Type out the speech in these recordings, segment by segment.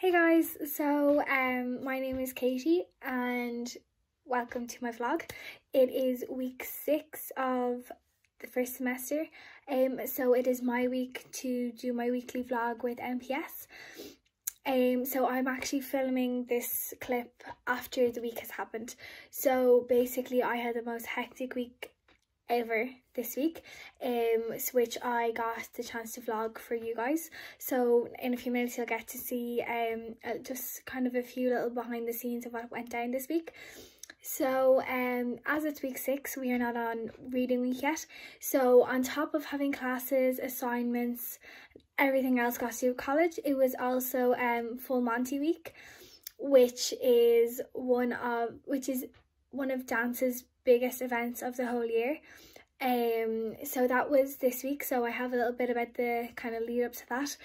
Hey guys, so um, my name is Katie and welcome to my vlog. It is week six of the first semester, um, so it is my week to do my weekly vlog with MPS. Um, so I'm actually filming this clip after the week has happened. So basically I had the most hectic week ever this week um which I got the chance to vlog for you guys. So in a few minutes you'll get to see um uh, just kind of a few little behind the scenes of what went down this week. So um as it's week six we are not on reading week yet. So on top of having classes assignments everything else got to college it was also um full monty week which is one of which is one of dance's biggest events of the whole year. Um, so that was this week. So I have a little bit about the kind of lead up to that.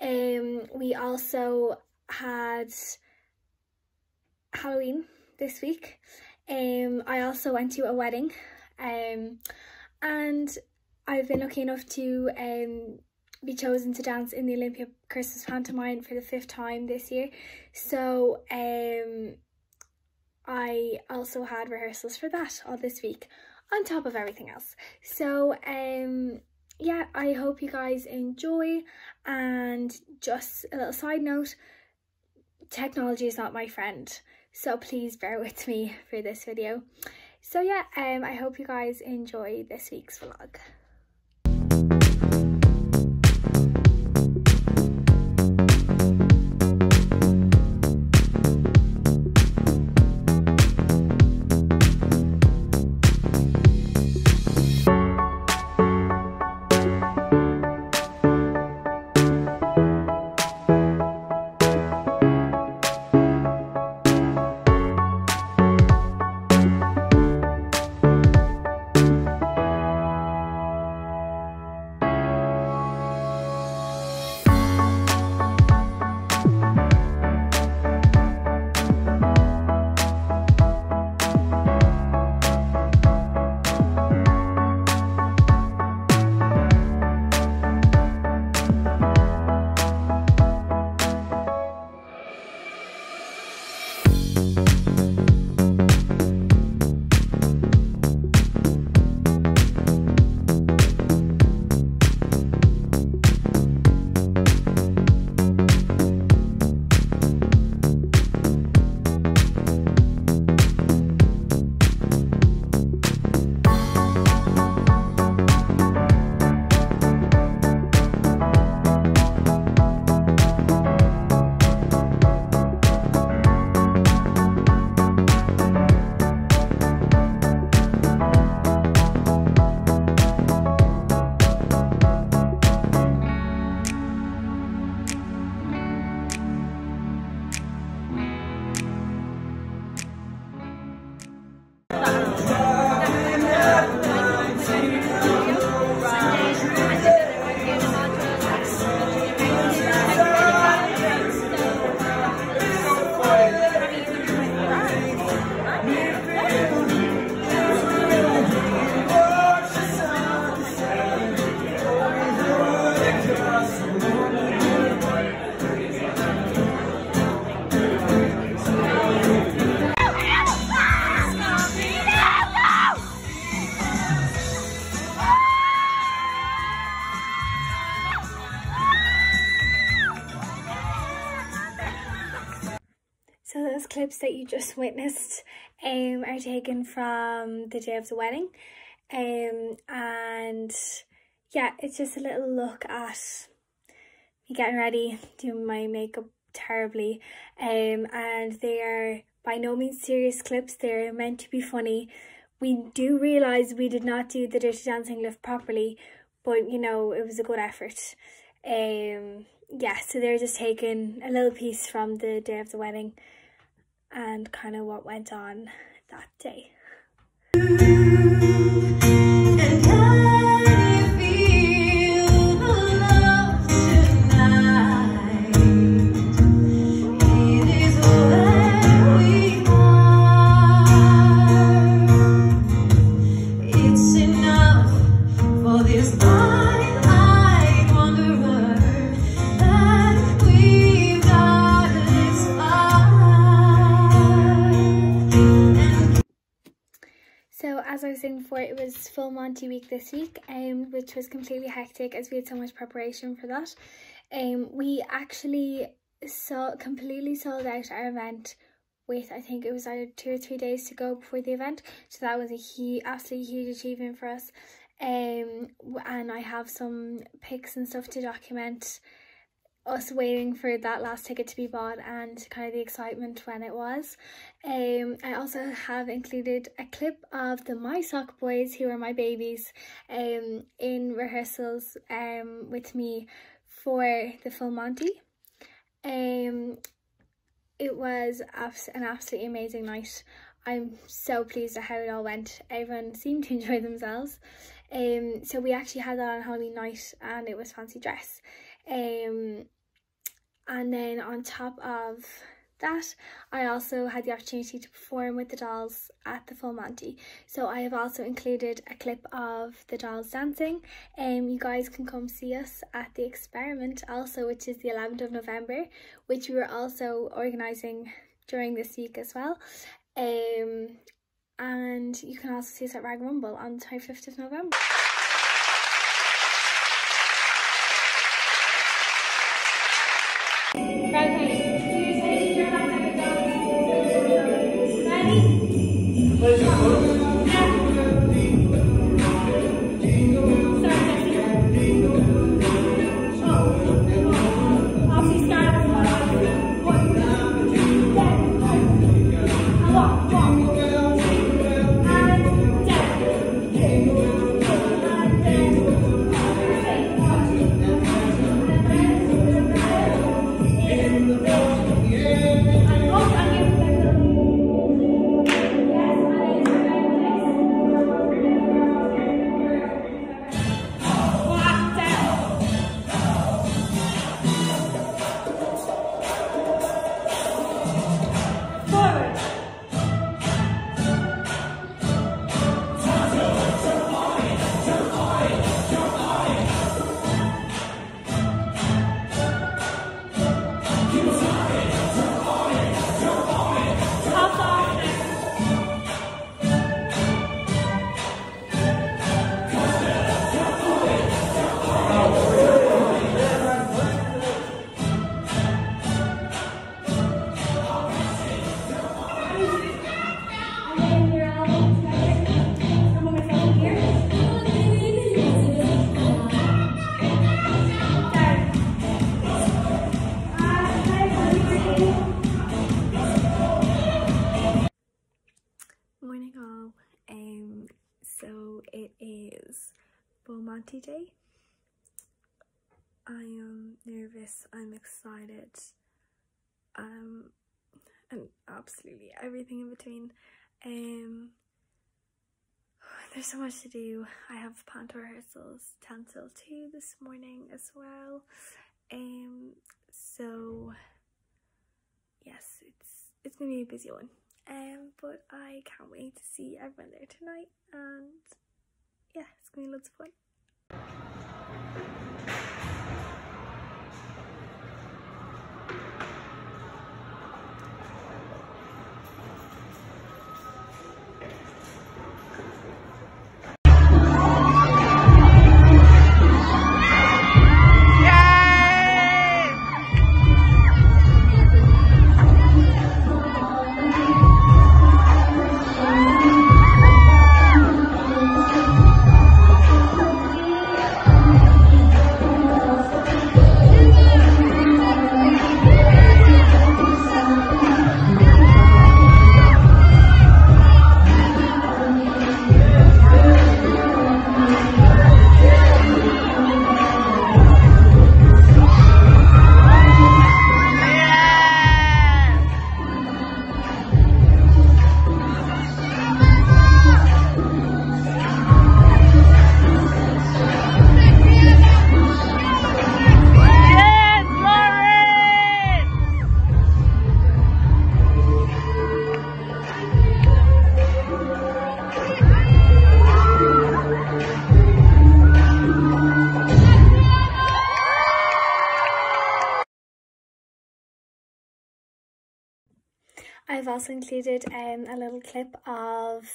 Um, we also had Halloween this week. Um, I also went to a wedding. Um, and I've been lucky enough to um be chosen to dance in the Olympia Christmas pantomime for the fifth time this year. So um I also had rehearsals for that all this week on top of everything else. So um yeah, I hope you guys enjoy and just a little side note, technology is not my friend. So please bear with me for this video. So yeah, um I hope you guys enjoy this week's vlog. Clips that you just witnessed um, are taken from the day of the wedding. Um, and yeah, it's just a little look at me getting ready, doing my makeup terribly. Um, and they are by no means serious clips. They're meant to be funny. We do realise we did not do the Dirty Dancing lift properly, but you know, it was a good effort. Um, yeah, so they're just taking a little piece from the day of the wedding and kind of what went on that day. Monty week this week, um, which was completely hectic as we had so much preparation for that. Um, we actually saw completely sold out our event with I think it was either two or three days to go before the event, so that was a huge, absolutely huge achievement for us. Um, and I have some pics and stuff to document us waiting for that last ticket to be bought and kind of the excitement when it was. Um, I also have included a clip of the My Sock Boys, who are my babies, um, in rehearsals um, with me for the full Monty. Um, it was an absolutely amazing night. I'm so pleased at how it all went. Everyone seemed to enjoy themselves. Um, so we actually had that on Halloween night and it was fancy dress. Um, and then on top of that, I also had the opportunity to perform with the dolls at the Full Monty. So I have also included a clip of the dolls dancing. Um, you guys can come see us at the experiment also, which is the 11th of November, which we were also organising during this week as well. Um, and you can also see us at Rag Rumble on the 25th of November. Monty Day. I am nervous, I'm excited, um, and absolutely everything in between. Um, there's so much to do. I have panto rehearsals 10 till 2 this morning as well. Um, so yes, it's it's gonna be a busy one. Um, but I can't wait to see everyone there tonight and yeah, it's gonna be lots of fun. I've also included um, a little clip of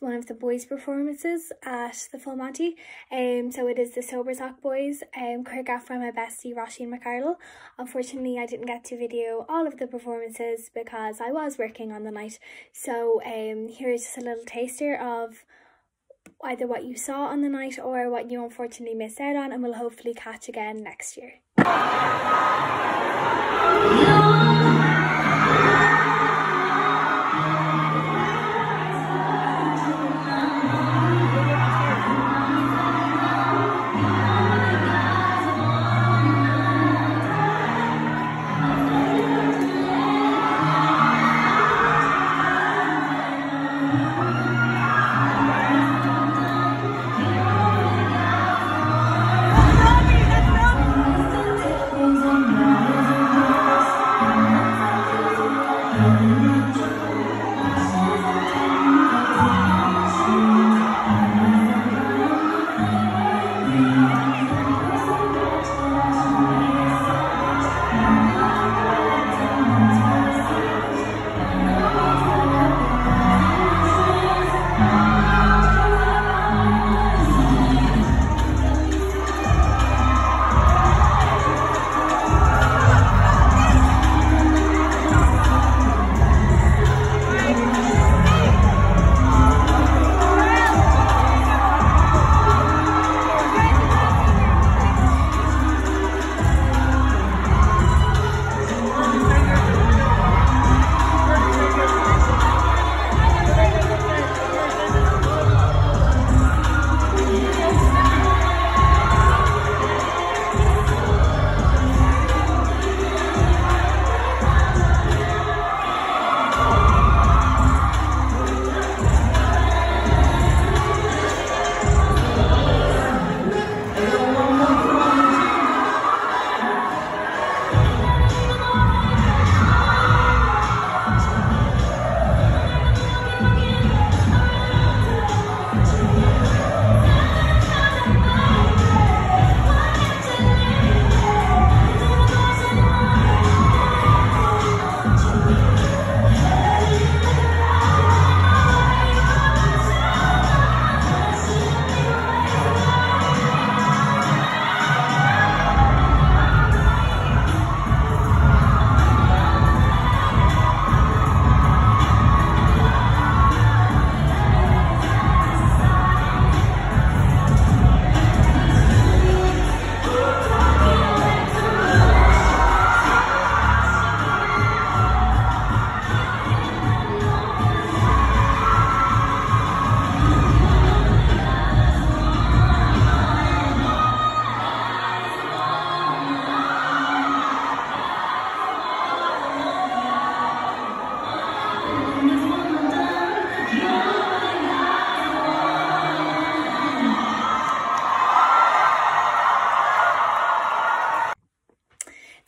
one of the boys' performances at the Full Monty. Um, so it is the Sober Sock Boys, um, choreographed by my bestie Roisin McCardle. Unfortunately, I didn't get to video all of the performances because I was working on the night. So um, here's just a little taster of either what you saw on the night or what you unfortunately missed out on, and we'll hopefully catch again next year.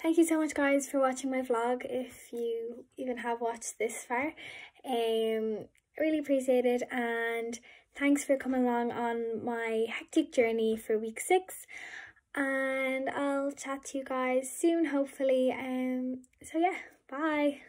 Thank you so much, guys, for watching my vlog. If you even have watched this far, um, really appreciate it, and thanks for coming along on my hectic journey for week six. And I'll chat to you guys soon, hopefully. Um, so yeah, bye.